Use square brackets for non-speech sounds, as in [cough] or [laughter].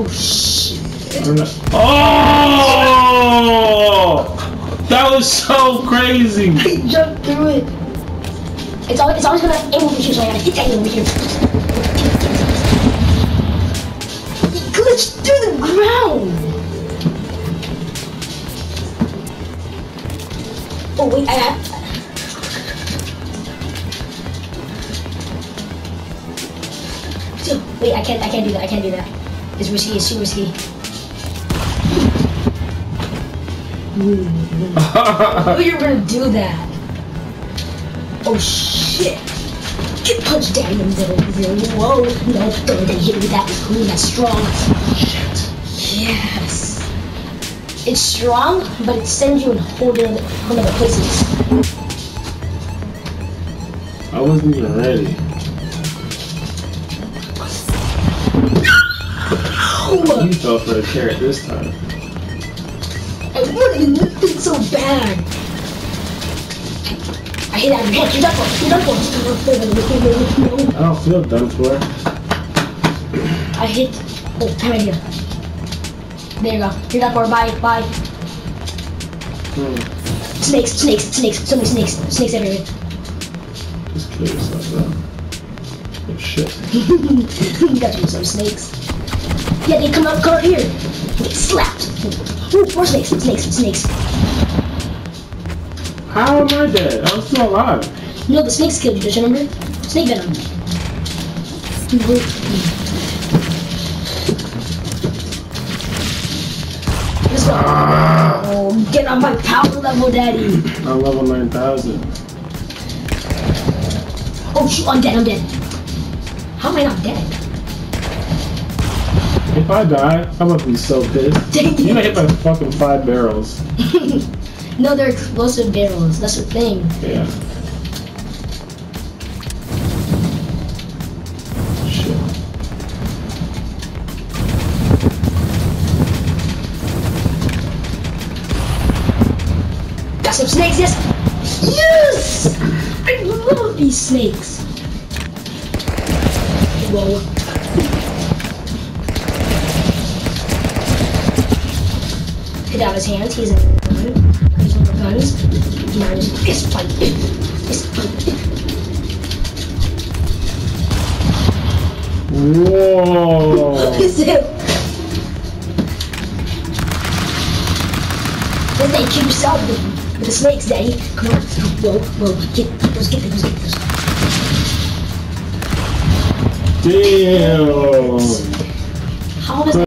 Oh shit. Oh! That was so crazy. [laughs] I jumped through it. It's always, it's always gonna aim over here, so I gotta hit that over here. He glitched through the ground. Oh wait, I have. Wait, I can't, I can't do that. I can't do that. It's risky. It's too risky. Oh, you're gonna do that. Oh shit. Get punched down in the middle. Whoa. No, don't they hit me with that. Ooh, that's strong. Yes. It's strong, but it sends you in a whole other, whole other places. I wasn't even ready. You fell for a carrot this time. I wanted it so bad. I hit out of your head. You're done for. You're done for. I don't feel done for. I hit. Oh, come right here. There you go. You're done for. Bye. Bye. Hmm. Snakes, snakes, snakes. So many snakes. Snakes everywhere. Just kill yourself, though. Oh, shit. Got [laughs] you some snakes. Yeah, they come up, come up here. Get slapped. Ooh, more snakes, snakes, snakes. How am I dead? I'm still alive. You know the snakes killed you, don't you remember? Snake venom. Let's go. Oh, get on my power level, daddy. I'm level 9000. Oh shoot, I'm dead, I'm dead. How am I not dead? If I die, I'm gonna be so pissed. Dang [laughs] You got hit it. by fucking five barrels. [laughs] no, they're explosive barrels. That's the thing. Yeah. Shit. Got some snakes, yes! Yes! I love these snakes. Whoa. Hit out his hands, he's in He's on the guns. Now just fist fight. Fist fight. Whoa. [laughs] Is it? Let's say kill yourself with, the snakes, Daddy. Come on. Whoa, whoa. Get, let's get those, get those. Damn. How is